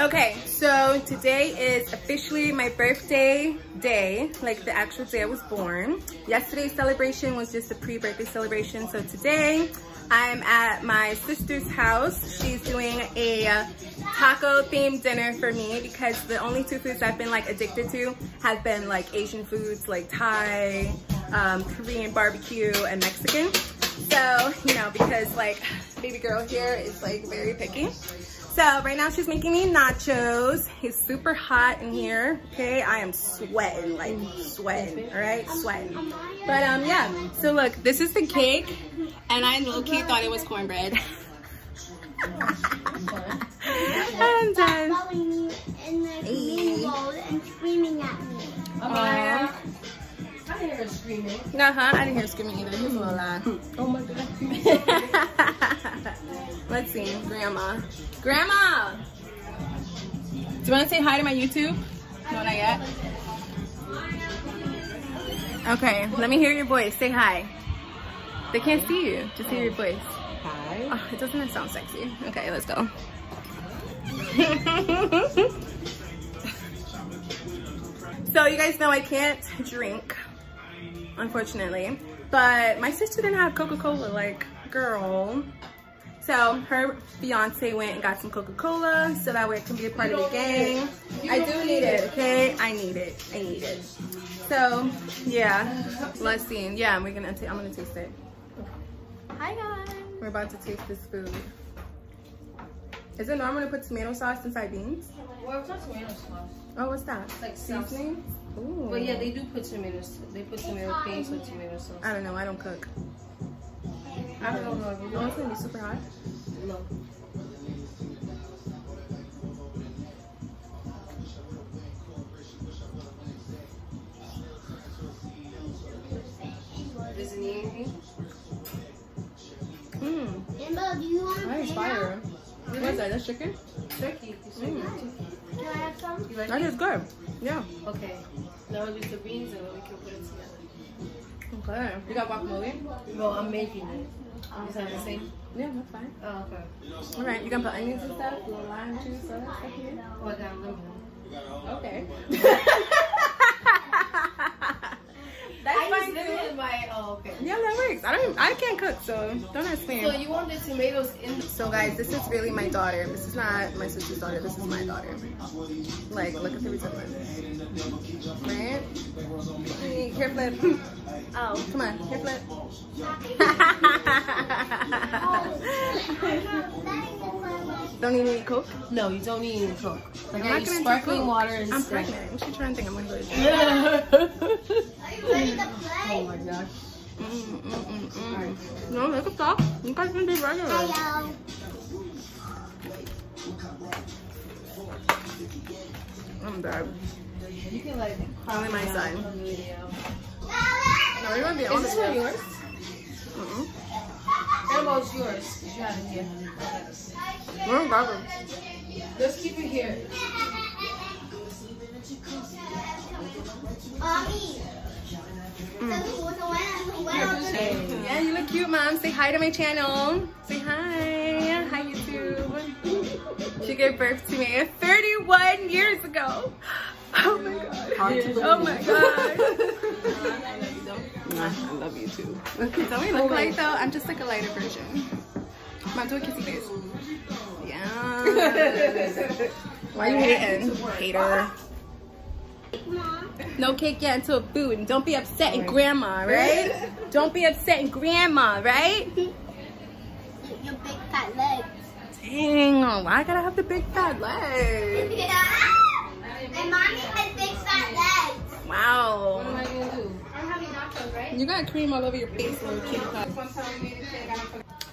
Okay, so today is officially my birthday day, like the actual day I was born. Yesterday's celebration was just a pre-birthday celebration, so today I'm at my sister's house. She's doing a taco themed dinner for me because the only two foods I've been like addicted to have been like Asian foods like Thai, um, Korean barbecue, and Mexican. So, you know, because like baby girl here is like very picky. So right now she's making me nachos. It's super hot in here, okay? I am sweating, like sweating, all right? Sweating. But um, yeah, so look, this is the cake and I low-key thought it was cornbread. I'm done. In the green and screaming at me. Aww. I didn't hear her screaming. Uh-huh, I didn't hear screaming either. He was a little loud. Oh my god. Let's see, Grandma. Grandma! Do you want to say hi to my YouTube? No, not yet. Okay, let me hear your voice. Say hi. They can't see you. Just hear your voice. Hi. Oh, it doesn't sound sexy. Okay, let's go. so you guys know I can't drink, unfortunately. But my sister didn't have Coca-Cola, like, girl. So her fiance went and got some Coca-Cola so that way it can be a part of the gang. I do need it, okay? I need it. I need it. So yeah, let's see. Yeah, we're gonna. I'm gonna taste it. Hi guys. We're about to taste this food. Is it normal to put tomato sauce inside beans? Well, it's not tomato sauce. Oh, what's that? It's like sauce. Seasoning? Ooh. But yeah, they do put tomatoes. They put tomato paste with tomato sauce. I don't know. I don't cook. I don't know if you it's gonna be super hot. No. Does it need anything? Mmm. Amber, do you want That is to fire. What's that? That's chicken? Turkey. You Mm. Can I have some? You like That it? is good. Yeah. Okay. Now just the beans and we can put it together. Okay. You got guacamole? No, I'm making it. Um, is that the same? Yeah, that's fine. Oh, okay. All right. You gonna put onions and stuff? A little lime juice, all that stuff here? I lemon. Okay. I That's just fine did too. it in my. Oh, okay. Yeah, that works. I don't. I can't cook, so don't ask me. So you want the tomatoes in So guys, this is really my daughter. This is not my sister's daughter. This is my daughter. Like, look at the resemblance. Right? Hey, Hair flip. Oh, come on, hair flip. Don't need any coke. No, you don't need any coke. Like I'm I not gonna sparkling water I'm instead. pregnant. What you trying to think I'm gonna go to jail? oh Are you ready to play? my gosh. Mm, mm, mm, mm. No, make it stop. You guys can be regular. Hello. I'm dead. You can like Only my on the. No, you're gonna be Is honest. this one yours? Mm-mm. What about yours? You have it here. We're garbage. Let's keep it here. Mommy. Yeah, you look cute, mom. Say hi to my channel. Say hi. Hi, YouTube. She gave birth to me 31 years ago. Oh my god. Oh my god. I love you too. Don't we look like though? I'm just like a lighter version. Mom, do a kissy face. Yeah. Why you hating? Hater. No cake yet until food. And don't be upset, upsetting grandma, right? Don't be upset, upsetting grandma, right? Your big fat legs. Dang, oh, why I gotta have the big fat legs? And mommy has big fat legs. What am Wow. I gonna do? I'm having nachos, right? You got cream all over your face, little kitty.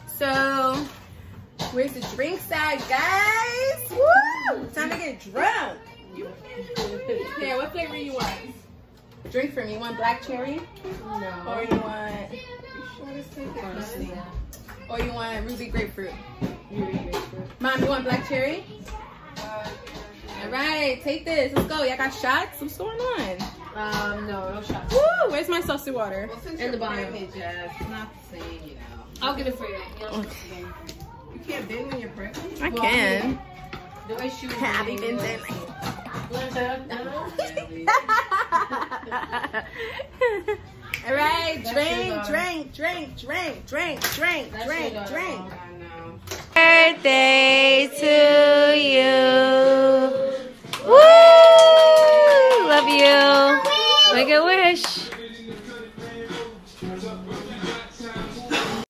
So, where's the drink side, guys? Woo! Time to get drunk. Yeah, what flavor you want? Drink for me. You want black cherry? No. Or you want, Honestly, or you want ruby grapefruit? you grapefruit. Mom, you want black cherry? Uh, all right, take this. Let's go. Y'all got shots? What's going on? Um, no, no shots. Woo! Where's my saucy water? In the bottom. You I'll get it for you. Okay. can't bend when you're pregnant? I Well, can. The way she was Happy reading birthday. was- All right, drink, drink, drink, drink, drink, drink, drink, drink. I know. Birthday to you.